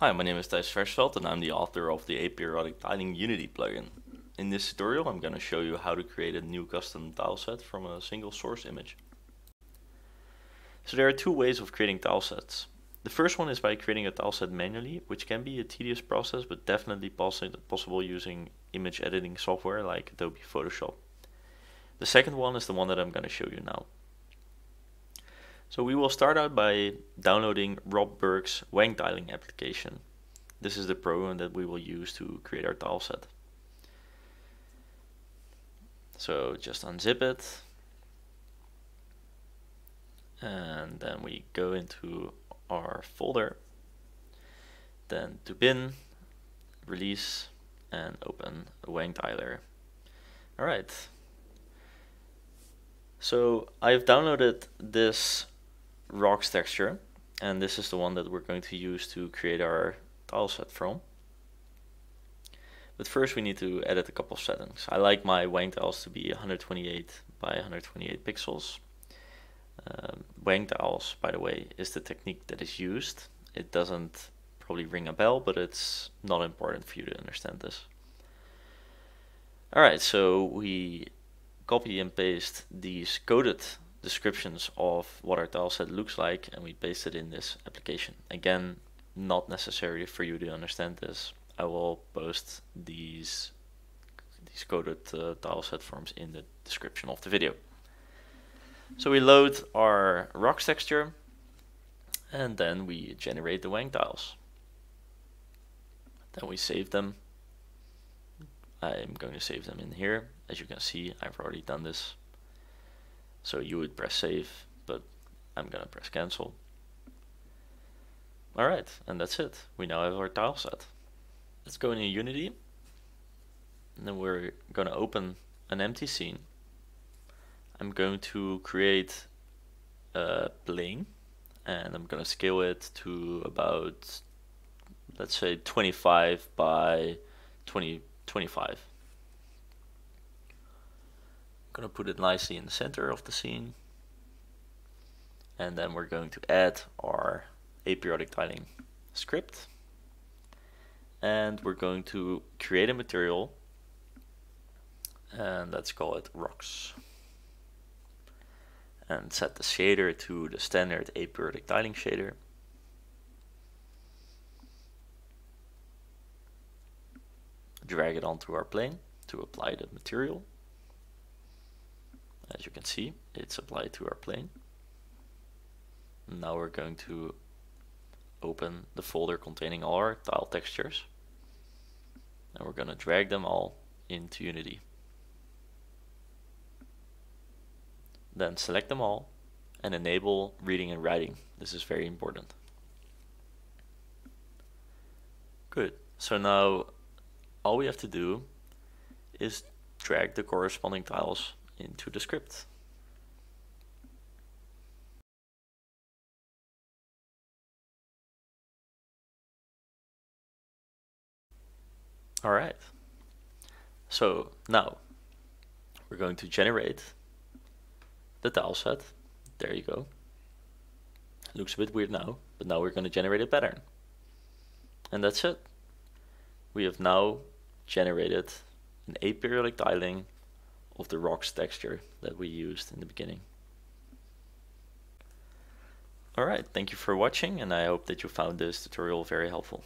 Hi, my name is Thijs Versfelt and I'm the author of the Aperiodic Tiling Unity plugin. In this tutorial I'm going to show you how to create a new custom tile set from a single source image. So there are two ways of creating tile sets. The first one is by creating a tile set manually, which can be a tedious process but definitely possible using image editing software like Adobe Photoshop. The second one is the one that I'm going to show you now. So we will start out by downloading Rob Burke's Wang tiling application. This is the program that we will use to create our tile set. So just unzip it and then we go into our folder then to bin release and open Wang tiler alright so I've downloaded this rocks texture and this is the one that we're going to use to create our tile set from. But first we need to edit a couple of settings. I like my Wang tiles to be 128 by 128 pixels. Um, Wang tiles, by the way, is the technique that is used. It doesn't probably ring a bell, but it's not important for you to understand this. Alright, so we copy and paste these coded descriptions of what our tile set looks like and we paste it in this application. Again, not necessary for you to understand this. I will post these these coded uh, tile set forms in the description of the video. So we load our rocks texture and then we generate the Wang tiles. Then we save them. I'm going to save them in here. As you can see, I've already done this so you would press save, but I'm gonna press cancel. Alright, and that's it. We now have our tile set. Let's go into Unity. And then we're gonna open an empty scene. I'm going to create a plane and I'm gonna scale it to about let's say 25 by 20 25 Gonna put it nicely in the center of the scene. And then we're going to add our aperiodic tiling script. And we're going to create a material and let's call it rocks. And set the shader to the standard aperiodic tiling shader. Drag it onto our plane to apply the material. As you can see, it's applied to our plane. Now we're going to open the folder containing all our tile textures. And we're going to drag them all into Unity. Then select them all and enable reading and writing. This is very important. Good. So now all we have to do is drag the corresponding tiles into the script. All right. So now we're going to generate the tile set. There you go. Looks a bit weird now, but now we're going to generate a pattern. And that's it. We have now generated an aperiodic tiling of the rocks texture that we used in the beginning. Alright, thank you for watching and I hope that you found this tutorial very helpful.